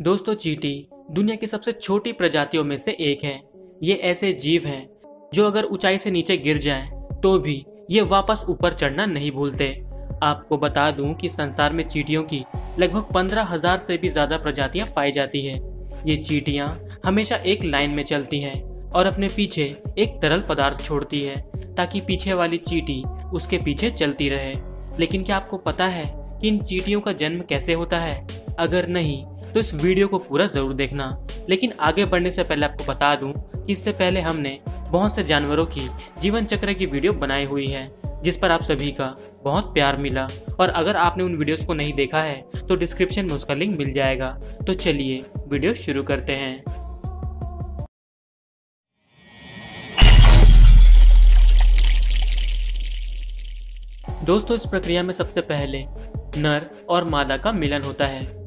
दोस्तों, चीटी दुनिया की सबसे छोटी प्रजातियों में से एक है। ये ऐसे जीव हैं जो अगर ऊंचाई से नीचे गिर जाएँ तो भी ये वापस ऊपर चढ़ना नहीं भूलते। आपको बता दूँ कि संसार में चीटियों की लगभग पंद्रह हज़ार से भी ज़्यादा प्रजातियाँ पाई जाती है। ये चीटियाँ हमेशा एक लाइन में चलती हैं और अपने पीछे एक तरल पदार्थ छोड़ती है, ताकि पीछे वाली चीटी उसके पीछे चलती रहे। लेकिन क्या आपको पता है कि इन चीटियों का जन्म कैसे होता है? अगर नहीं तो इस वीडियो को पूरा ज़रूर देखना। लेकिन आगे बढ़ने से पहले आपको बता दूँ कि इससे पहले हमने बहुत से जानवरों की जीवन चक्र की वीडियो बनाई हुई है, जिस पर आप सभी का बहुत प्यार मिला। और अगर आपने उन वीडियोस को नहीं देखा है तो डिस्क्रिप्शन में उसका लिंक मिल जाएगा। तो चलिए वीडियो शुरू करते हैं। दोस्तों, इस प्रक्रिया में सबसे पहले नर और मादा का मिलन होता है।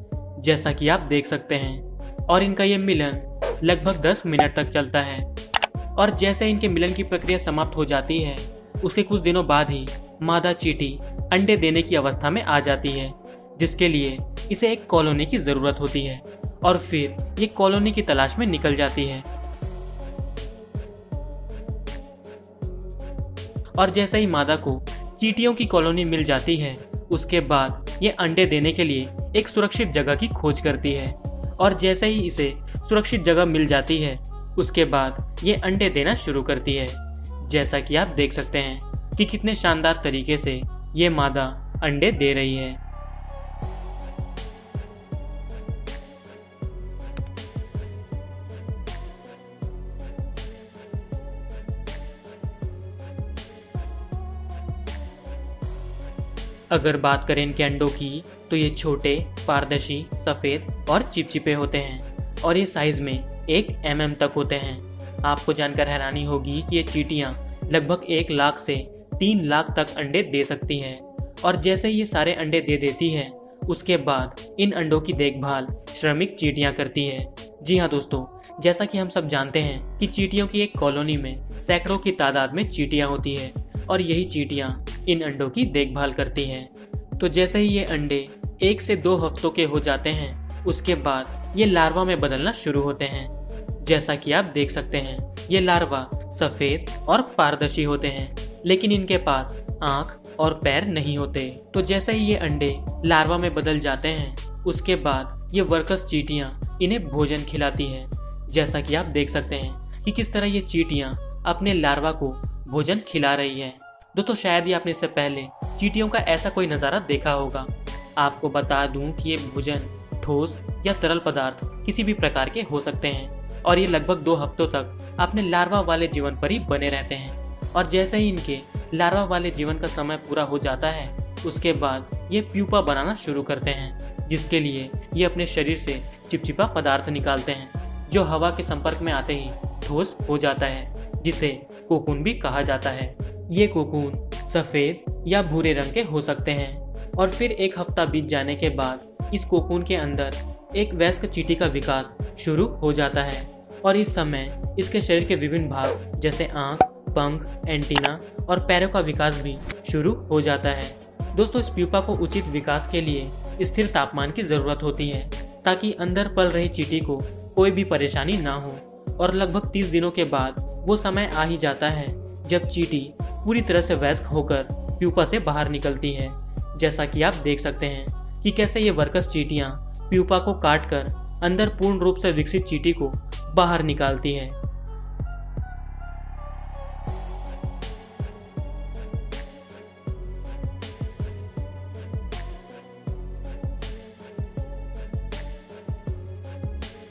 जैसा कि आप देख सकते हैं। और इनका ये मिलन लगभग 10 मिनट तक चलता है। और जैसे इनके मिलन की प्रक्रिया समाप्त हो जाती है, उसके कुछ दिनों बाद ही मादा चीटी अंडे देने की अवस्था में आ जाती है, जिसके लिए इसे एक कॉलोनी की ज़रूरत होती है। और फिर ये कॉलोनी की तलाश में निकल जाती है। और जैसे ही मादा को चीटियों की कॉलोनी मिल जाती है, उसके बाद ये अंडे देने के लिए एक सुरक्षित जगह की खोज करती है। और जैसे ही इसे सुरक्षित जगह मिल जाती है, उसके बाद ये अंडे देना शुरू करती है। जैसा कि आप देख सकते हैं कि कितने शानदार तरीके से ये मादा अंडे दे रही है। अगर बात करें इनके अंडों की तो ये छोटे, पारदर्शी, सफ़ेद और चिपचिपे होते हैं। और ये साइज़ में एक एम mm तक होते हैं। आपको जानकर हैरानी होगी कि ये चीटियाँ लगभग एक लाख से तीन लाख तक अंडे दे सकती हैं। और जैसे ये सारे अंडे दे देती है, उसके बाद इन अंडों की देखभाल श्रमिक चीटियाँ करती है। जी हाँ दोस्तों, जैसा कि हम सब जानते हैं कि चीटियों की एक कॉलोनी में सैकड़ों की तादाद में चीटियाँ होती है। और यही चीटियाँ इन अंडों की देखभाल करती हैं। तो जैसे ही ये अंडे एक से दो हफ्तों के हो जाते हैं, उसके बाद ये लार्वा में बदलना शुरू होते हैं। जैसा कि आप देख सकते हैं, ये लार्वा सफ़ेद और पारदर्शी होते हैं, लेकिन इनके पास आँख और पैर नहीं होते। तो जैसे ही ये अंडे लार्वा में बदल जाते हैं, उसके बाद ये वर्कर्स चीटियाँ इन्हें भोजन खिलाती हैं। जैसा कि आप देख सकते हैं कि किस तरह ये चीटियाँ अपने लार्वा को भोजन खिला रही है। दोस्तों शायद ही आपने इससे पहले चीटियों का ऐसा कोई नज़ारा देखा होगा। आपको बता दूँ कि ये भोजन, ठोस या तरल पदार्थ किसी भी प्रकार के हो सकते हैं और ये लगभग दो हफ्तों तक अपने लार्वा वाले जीवन पर ही बने रहते हैं। और जैसे ही इनके लार्वा वाले जीवन का समय पूरा हो जाता है, उसके बाद ये प्यूपा बनाना शुरू करते हैं, जिसके लिए ये अपने शरीर से चिपचिपा पदार्थ निकालते हैं, जो हवा के संपर्क में आते ही ठोस हो जाता है, जिसे कोकुन भी कहा जाता है। ये कोकून सफ़ेद या भूरे रंग के हो सकते हैं। और फिर एक हफ़्ता बीत जाने के बाद इस कोकून के अंदर एक वयस्क चीटी का विकास शुरू हो जाता है। और इस समय इसके शरीर के विभिन्न भाग जैसे आँख, पंख, एंटीना और पैरों का विकास भी शुरू हो जाता है। दोस्तों, इस प्यूपा को उचित विकास के लिए स्थिर तापमान की ज़रूरत होती है, ताकि अंदर पल रही चीटी को कोई भी परेशानी ना हो। और लगभग तीस दिनों के बाद वो समय आ ही जाता है जब चीटी पूरी तरह से वयस्क होकर प्यूपा से बाहर निकलती है। जैसा कि आप देख सकते हैं कि कैसे ये वर्कस चीटियाँ प्यूपा को काट कर अंदर पूर्ण रूप से विकसित चीटी को बाहर निकालती है।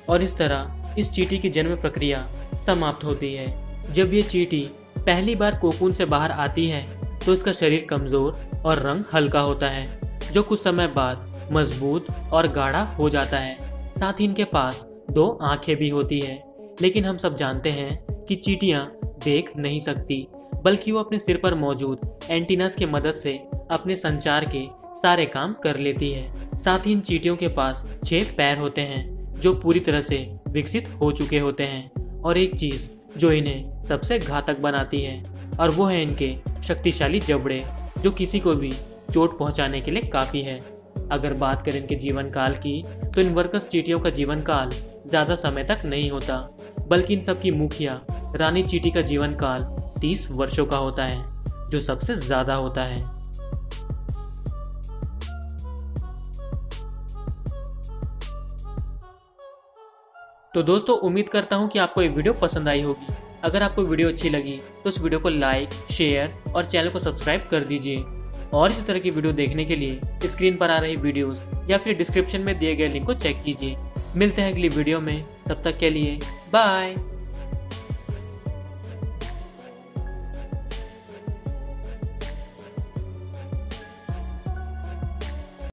और इस तरह इस चीटी की जन्म प्रक्रिया समाप्त होती है। जब ये चीटी पहली बार कोकून से बाहर आती है तो इसका शरीर कमज़ोर और रंग हल्का होता है, जो कुछ समय बाद मज़बूत और गाढ़ा हो जाता है। साथ ही इनके पास दो आँखें भी होती है, लेकिन हम सब जानते हैं कि चीटियाँ देख नहीं सकती, बल्कि वो अपने सिर पर मौजूद एंटीनास की मदद से अपने संचार के सारे काम कर लेती है। साथ ही इन चीटियों के पास छह पैर होते हैं, जो पूरी तरह से विकसित हो चुके होते हैं। और एक चीज़ जो इन्हें सबसे घातक बनाती है, और वो है इनके शक्तिशाली जबड़े, जो किसी को भी चोट पहुँचाने के लिए काफ़ी है। अगर बात करें इनके जीवन काल की तो इन वर्कस चीटियों का जीवन काल ज़्यादा समय तक नहीं होता, बल्कि इन सबकी मुखिया रानी चीटी का जीवन काल तीस वर्षों का होता है, जो सबसे ज़्यादा होता है। तो दोस्तों, उम्मीद करता हूँ कि आपको ये वीडियो पसंद आई होगी। अगर आपको वीडियो अच्छी लगी तो उस वीडियो को लाइक, शेयर और चैनल को सब्सक्राइब कर दीजिए। और इसी तरह की वीडियो देखने के लिए स्क्रीन पर आ रही वीडियोस या फिर डिस्क्रिप्शन में दिए गए लिंक को चेक कीजिए। मिलते हैं अगली वीडियो में। तब तक के लिए बाय।